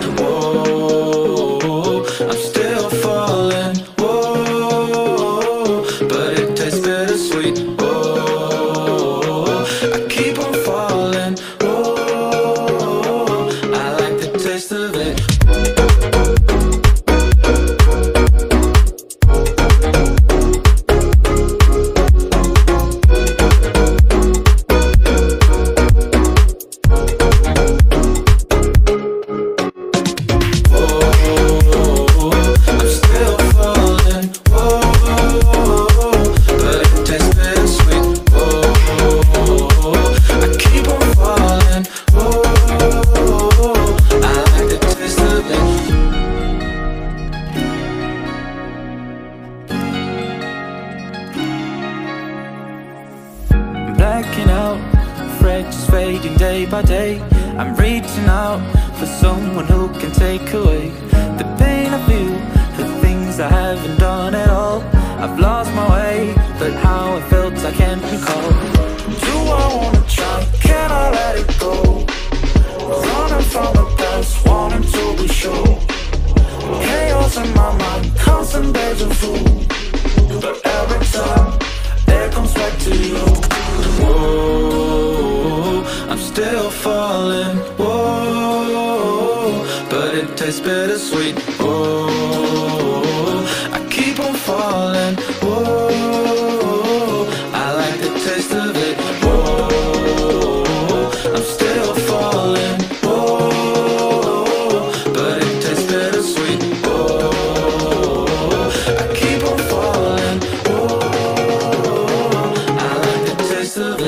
Whoa, Blacking out, just fading day by day. I'm reaching out for someone who can take away the pain I feel, the things I haven't done at all. I've lost my way, but how I felt I can't recall. I'm still falling, whoa. But it tastes bittersweet, oh I keep on falling, whoa. I like the taste of it, whoa. I'm still falling, whoa. But it tastes bittersweet, oh I keep on falling, whoa. I like the taste of it.